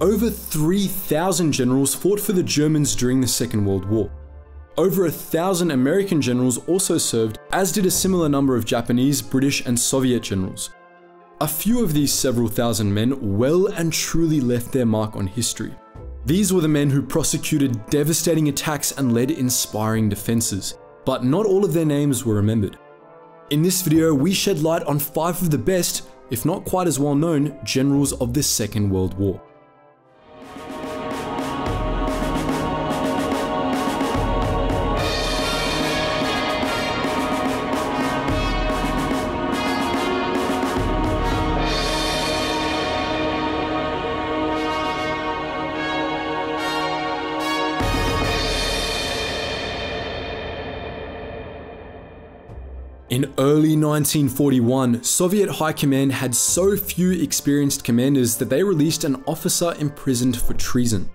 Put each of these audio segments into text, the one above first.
Over 3,000 generals fought for the Germans during the Second World War. Over a thousand American generals also served, as did a similar number of Japanese, British, and Soviet generals. A few of these several thousand men well and truly left their mark on history. These were the men who prosecuted devastating attacks and led inspiring defenses, but not all of their names were remembered. In this video, we shed light on five of the best, if not quite as well known, generals of the Second World War. In early 1941, Soviet High Command had so few experienced commanders that they released an officer imprisoned for treason.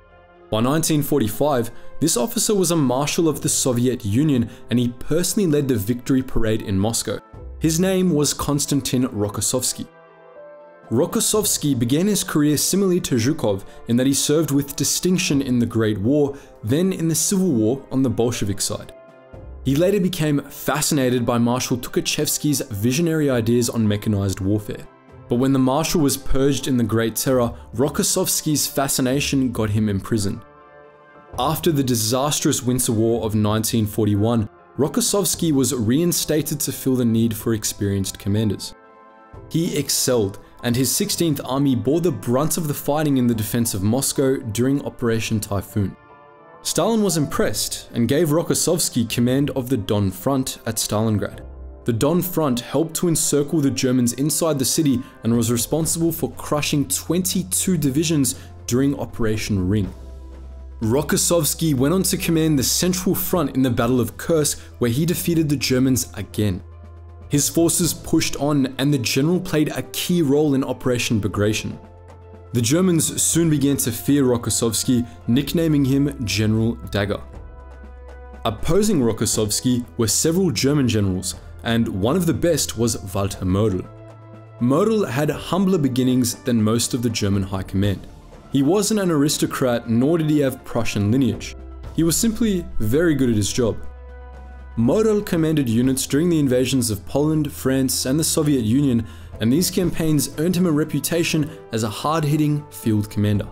By 1945, this officer was a marshal of the Soviet Union and he personally led the victory parade in Moscow. His name was Konstantin Rokossovsky. Rokossovsky began his career similarly to Zhukov in that he served with distinction in the Great War, then in the Civil War on the Bolshevik side. He later became fascinated by Marshal Tukhachevsky's visionary ideas on mechanized warfare. But when the Marshal was purged in the Great Terror, Rokossovsky's fascination got him imprisoned. After the disastrous Winter War of 1941, Rokossovsky was reinstated to fill the need for experienced commanders. He excelled, and his 16th Army bore the brunt of the fighting in the defense of Moscow during Operation Typhoon. Stalin was impressed and gave Rokossovsky command of the Don Front at Stalingrad. The Don Front helped to encircle the Germans inside the city and was responsible for crushing 22 divisions during Operation Ring. Rokossovsky went on to command the Central Front in the Battle of Kursk where he defeated the Germans again. His forces pushed on and the general played a key role in Operation Bagration. The Germans soon began to fear Rokossovsky, nicknaming him General Dagger. Opposing Rokossovsky were several German generals, and one of the best was Walther Model. Model had humbler beginnings than most of the German high command. He wasn't an aristocrat nor did he have Prussian lineage. He was simply very good at his job. Model commanded units during the invasions of Poland, France, and the Soviet Union and these campaigns earned him a reputation as a hard-hitting field commander.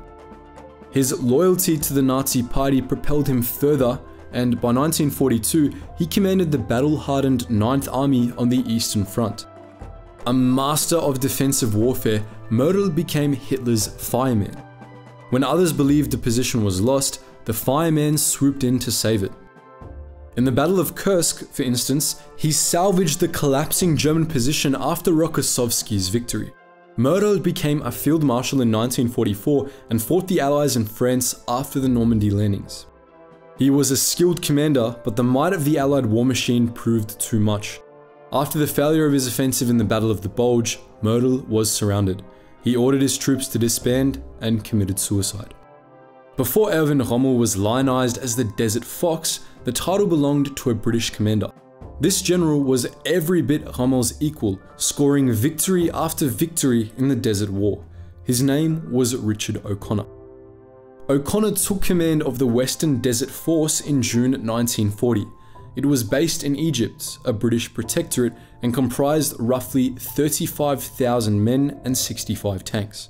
His loyalty to the Nazi party propelled him further, and by 1942 he commanded the battle-hardened 9th Army on the Eastern Front. A master of defensive warfare, Model became Hitler's fireman. When others believed the position was lost, the fireman swooped in to save it. In the Battle of Kursk, for instance, he salvaged the collapsing German position after Rokossovsky's victory. Model became a field marshal in 1944 and fought the Allies in France after the Normandy landings. He was a skilled commander, but the might of the Allied war machine proved too much. After the failure of his offensive in the Battle of the Bulge, Model was surrounded. He ordered his troops to disband and committed suicide. Before Erwin Rommel was lionized as the Desert Fox, the title belonged to a British commander. This general was every bit Rommel's equal, scoring victory after victory in the Desert War. His name was Richard O'Connor. O'Connor took command of the Western Desert Force in June 1940. It was based in Egypt, a British protectorate, and comprised roughly 35,000 men and 65 tanks.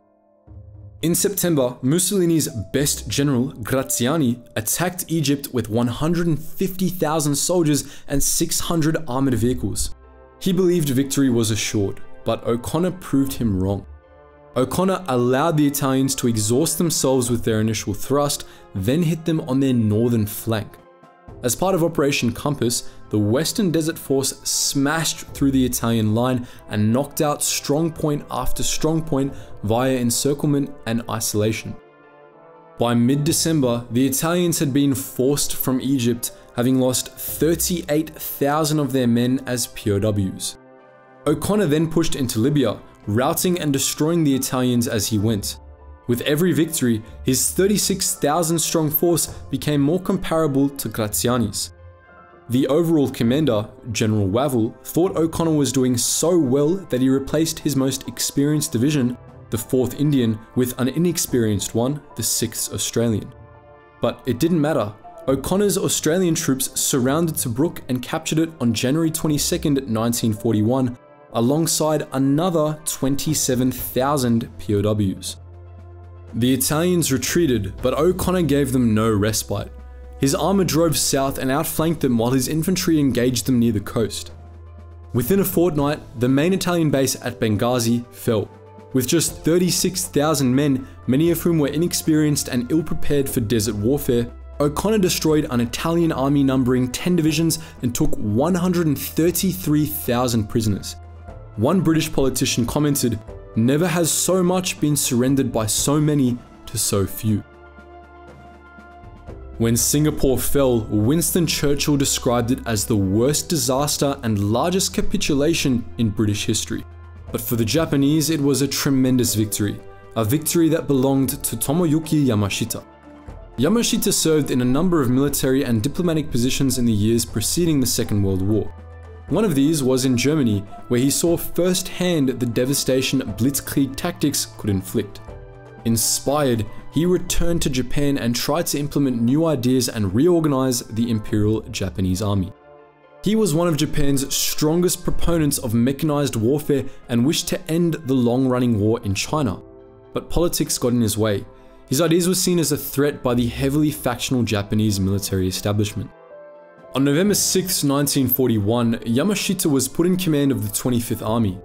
In September, Mussolini's best general, Graziani, attacked Egypt with 150,000 soldiers and 600 armoured vehicles. He believed victory was assured, but O'Connor proved him wrong. O'Connor allowed the Italians to exhaust themselves with their initial thrust, then hit them on their northern flank. As part of Operation Compass, the Western Desert Force smashed through the Italian line and knocked out strong point after strong point via encirclement and isolation. By mid-December, the Italians had been forced from Egypt, having lost 38,000 of their men as POWs. O'Connor then pushed into Libya, routing and destroying the Italians as he went. With every victory, his 36,000 strong force became more comparable to Graziani's. The overall commander, General Wavell, thought O'Connor was doing so well that he replaced his most experienced division, the 4th Indian, with an inexperienced one, the 6th Australian. But it didn't matter. O'Connor's Australian troops surrounded Tobruk and captured it on January 22, 1941, alongside another 27,000 POWs. The Italians retreated, but O'Connor gave them no respite. His armour drove south and outflanked them while his infantry engaged them near the coast. Within a fortnight, the main Italian base at Benghazi fell. With just 36,000 men, many of whom were inexperienced and ill prepared for desert warfare, O'Connor destroyed an Italian army numbering 10 divisions and took 133,000 prisoners. One British politician commented, Never has so much been surrendered by so many to so few. When Singapore fell, Winston Churchill described it as the worst disaster and largest capitulation in British history. But for the Japanese, it was a tremendous victory, a victory that belonged to Tomoyuki Yamashita. Yamashita served in a number of military and diplomatic positions in the years preceding the Second World War. One of these was in Germany, where he saw firsthand the devastation blitzkrieg tactics could inflict. Inspired, he returned to Japan and tried to implement new ideas and reorganize the Imperial Japanese Army. He was one of Japan's strongest proponents of mechanized warfare and wished to end the long running war in China. But politics got in his way. His ideas were seen as a threat by the heavily factional Japanese military establishment. On November 6, 1941, Yamashita was put in command of the 25th Army.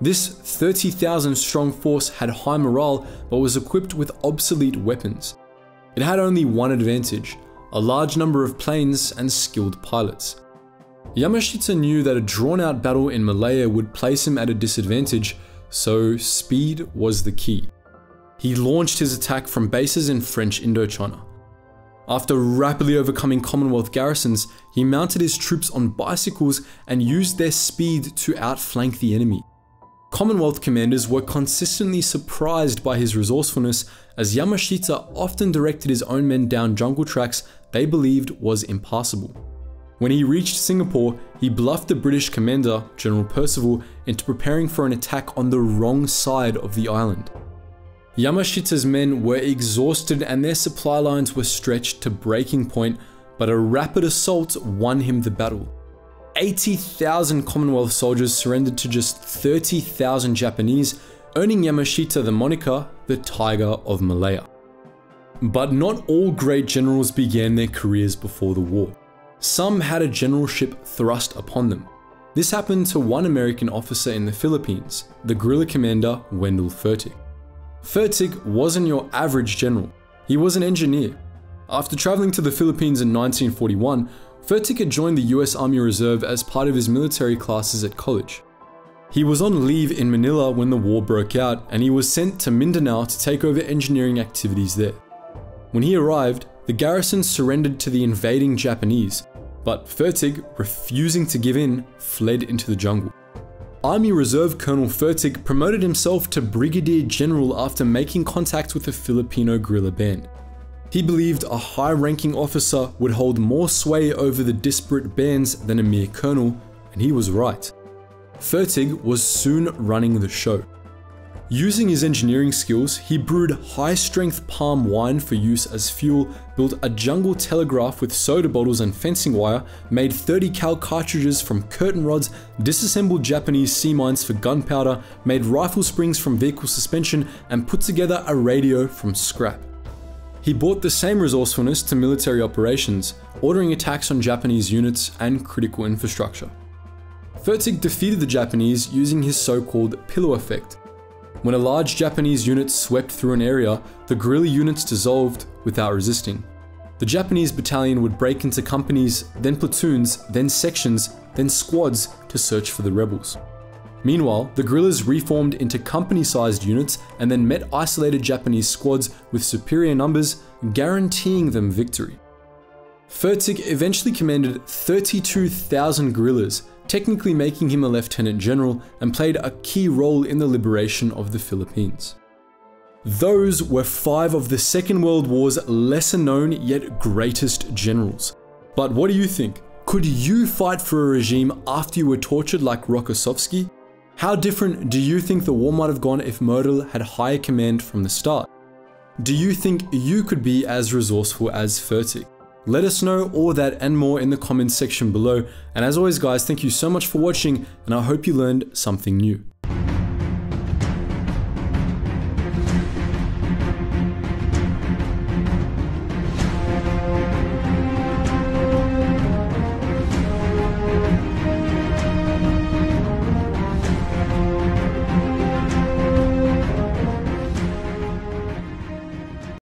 This 30,000 strong force had high morale but was equipped with obsolete weapons. It had only one advantage, a large number of planes and skilled pilots. Yamashita knew that a drawn out battle in Malaya would place him at a disadvantage, so speed was the key. He launched his attack from bases in French Indochina. After rapidly overcoming Commonwealth garrisons, he mounted his troops on bicycles and used their speed to outflank the enemy. Commonwealth commanders were consistently surprised by his resourcefulness as Yamashita often directed his own men down jungle tracks they believed was impassable. When he reached Singapore, he bluffed the British commander, General Percival, into preparing for an attack on the wrong side of the island. Yamashita's men were exhausted and their supply lines were stretched to breaking point, but a rapid assault won him the battle. 80,000 Commonwealth soldiers surrendered to just 30,000 Japanese, earning Yamashita the moniker the Tiger of Malaya. But not all great generals began their careers before the war. Some had a generalship thrust upon them. This happened to one American officer in the Philippines, the guerrilla commander Wendell Fertig. Fertig wasn't your average general, he was an engineer. After traveling to the Philippines in 1941, Fertig had joined the US Army Reserve as part of his military classes at college. He was on leave in Manila when the war broke out and he was sent to Mindanao to take over engineering activities there. When he arrived, the garrison surrendered to the invading Japanese, but Fertig, refusing to give in, fled into the jungle. Army Reserve Colonel Fertig promoted himself to Brigadier General after making contact with the Filipino guerrilla band. He believed a high-ranking officer would hold more sway over the disparate bands than a mere colonel, and he was right. Fertig was soon running the show. Using his engineering skills, he brewed high-strength palm wine for use as fuel, built a jungle telegraph with soda bottles and fencing wire, made 30 cal cartridges from curtain rods, disassembled Japanese sea mines for gunpowder, made rifle springs from vehicle suspension, and put together a radio from scrap. He brought the same resourcefulness to military operations, ordering attacks on Japanese units and critical infrastructure. Fertig defeated the Japanese using his so-called pillow effect, when a large Japanese unit swept through an area, the guerrilla units dissolved without resisting. The Japanese battalion would break into companies, then platoons, then sections, then squads to search for the rebels. Meanwhile, the guerrillas reformed into company-sized units and then met isolated Japanese squads with superior numbers, guaranteeing them victory. Fertig eventually commanded 32,000 guerrillas technically making him a lieutenant general and played a key role in the liberation of the Philippines. Those were five of the Second World War's lesser known yet greatest generals. But what do you think? Could you fight for a regime after you were tortured like Rokossovsky? How different do you think the war might have gone if Myrtle had higher command from the start? Do you think you could be as resourceful as Fertig? Let us know all that and more in the comments section below. And as always guys, thank you so much for watching and I hope you learned something new.